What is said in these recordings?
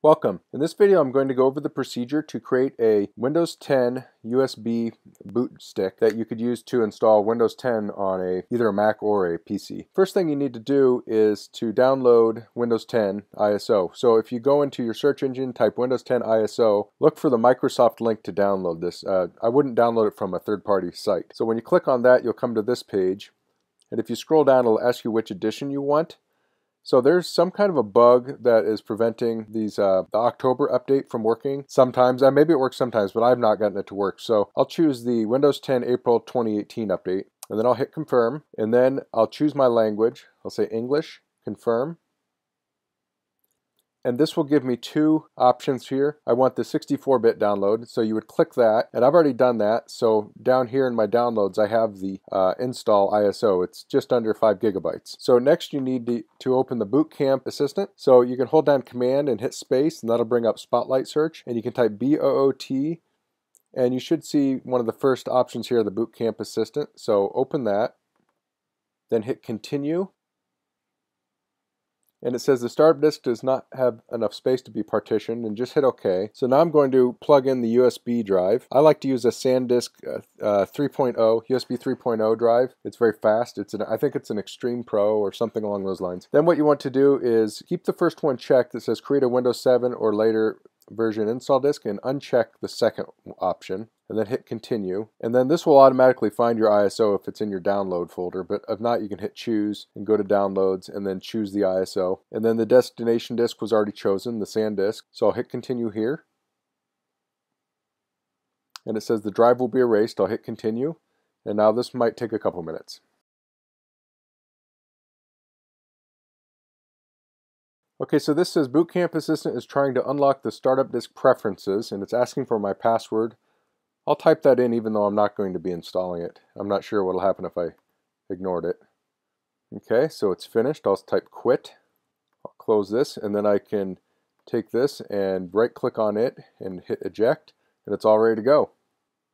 Welcome. In this video I'm going to go over the procedure to create a Windows 10 USB boot stick that you could use to install Windows 10 on a either a Mac or a PC. First thing you need to do is to download Windows 10 ISO. So if you go into your search engine, type Windows 10 ISO, look for the Microsoft link to download this. Uh, I wouldn't download it from a third-party site. So when you click on that you'll come to this page and if you scroll down it'll ask you which edition you want so there's some kind of a bug that is preventing these uh, the October update from working sometimes. Uh, maybe it works sometimes, but I've not gotten it to work. So I'll choose the Windows 10 April 2018 update, and then I'll hit confirm, and then I'll choose my language. I'll say English, confirm, and this will give me two options here. I want the 64-bit download, so you would click that, and I've already done that, so down here in my downloads I have the uh, install ISO. It's just under 5 gigabytes. So next you need to, to open the Boot Camp Assistant. So you can hold down Command and hit space, and that'll bring up Spotlight Search, and you can type B-O-O-T, and you should see one of the first options here, the Boot Camp Assistant. So open that, then hit Continue, and it says the startup disk does not have enough space to be partitioned and just hit OK. So now I'm going to plug in the USB drive. I like to use a SanDisk uh, uh, 3.0, USB 3.0 drive. It's very fast. It's an, I think it's an Extreme Pro or something along those lines. Then what you want to do is keep the first one checked that says create a Windows 7 or later version install disk and uncheck the second option and then hit continue. And then this will automatically find your ISO if it's in your download folder, but if not, you can hit choose and go to downloads and then choose the ISO. And then the destination disk was already chosen, the SanDisk. So I'll hit continue here. And it says the drive will be erased. I'll hit continue. And now this might take a couple minutes. Okay, so this says Boot Camp Assistant is trying to unlock the startup disk preferences and it's asking for my password. I'll type that in even though I'm not going to be installing it. I'm not sure what will happen if I ignored it. Okay, so it's finished. I'll type quit. I'll close this and then I can take this and right click on it and hit eject and it's all ready to go.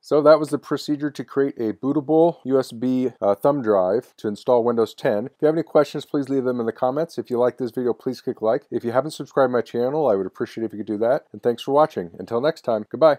So that was the procedure to create a bootable USB uh, thumb drive to install Windows 10. If you have any questions, please leave them in the comments. If you like this video, please click like. If you haven't subscribed my channel, I would appreciate if you could do that. And thanks for watching. Until next time, goodbye.